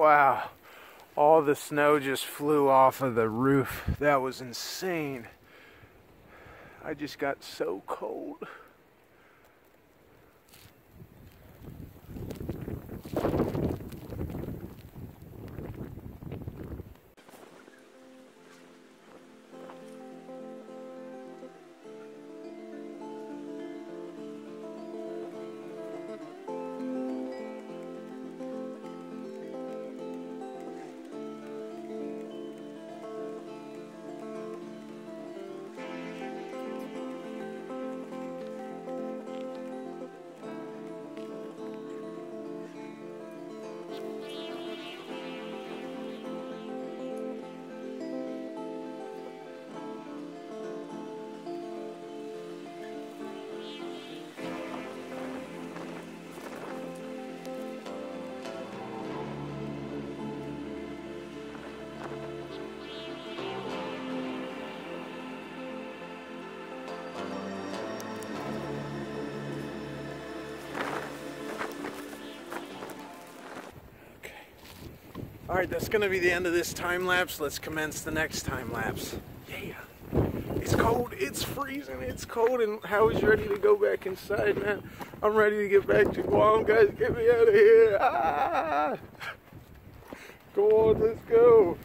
Wow. All the snow just flew off of the roof. That was insane. I just got so cold. All right, that's gonna be the end of this time lapse. Let's commence the next time lapse. Yeah. It's cold, it's freezing, it's cold, and Howie's ready to go back inside, man. I'm ready to get back to Guam, guys. Get me out of here. Ah! Go on, let's go.